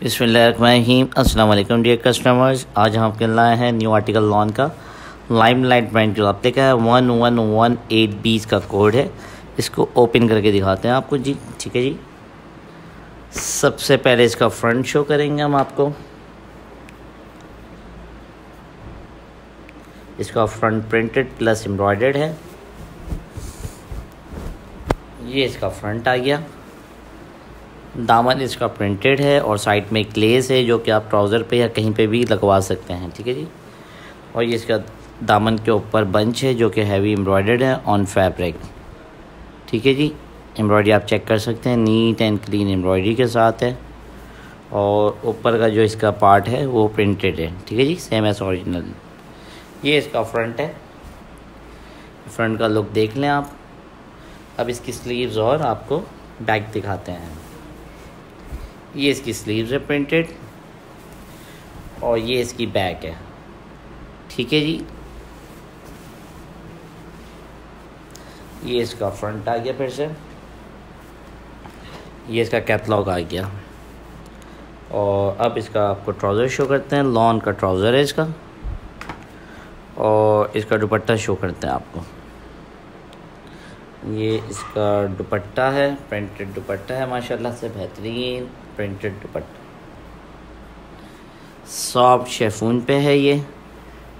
बिस्मिल्लाहिर्रहमानिर्रहीम अस्सलाम वालेकुम डियर कस्टमर्स आज हम आपके लाए हैं न्यू आर्टिकल लॉन का लाइम लाइट ब्रांड जो आप देखा है वन वन वन एट बीस का कोड है इसको ओपन करके दिखाते हैं आपको जी ठीक है जी सबसे पहले इसका फ्रंट शो करेंगे हम आपको इसका फ्रंट प्रिंटेड प्लस एम्ब्रॉयडर्ड है ये इसका फ्रंट आ गया दामन इसका प्रिंटेड है और साइड में एक लेस है जो कि आप ट्राउज़र पे या कहीं पे भी लगवा सकते हैं, ठीक है जी? और ये इसका दामन के ऊपर बंच है जो कि हैवी एम्ब्रॉयडर्ड है ऑन फैब्रिक ठीक है जी? एम्ब्रॉयडरी आप चेक कर सकते हैं नीट एंड क्लीन एम्ब्रॉयडरी के साथ है और ऊपर का जो इसका पार्ट है वो प्रिंटेड है, ठीक है जी? सेम एस ओरिजिनल ये इसका फ्रंट है। फ्रंट का लुक देख लें आप। अब इसकी स्लीव्स और आपको बैक दिखाते हैं। ये इसकी स्लीव्स है प्रिंटेड और ये इसकी बैक है। ठीक है जी? ये इसका फ्रंट आ गया फिर से। ये इसका कैटलॉग आ गया। और अब इसका आपको ट्राउज़र शो करते हैं। लॉन का ट्राउज़र है इसका। और इसका दुपट्टा शो करते हैं आपको। ये इसका दुपट्टा है प्रिंटेड दुपट्टा है, माशाल्लाह से बेहतरीन प्रिंटेड दुपट्टा। सॉफ्ट शेफून पे है ये।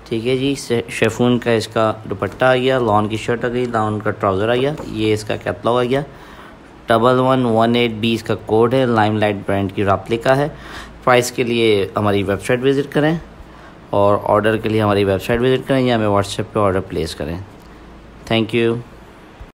ठीक है जी शेफून का इसका दुपट्टा आ गया लॉन की शर्ट आ गई लॉन का ट्राउज़र आ गया, ये इसका कैपलॉग आ गया। Double one one eight B इसका कोड है लाइम लाइट ब्रांड की रापलिका है। प्राइस के लिए हमारी वेबसाइट विज़िट करें और ऑर्डर के लिए हमारी वेबसाइट विज़िट करें या हमें व्हाट्सएप पे ऑर्डर प्लेस करें। Thank you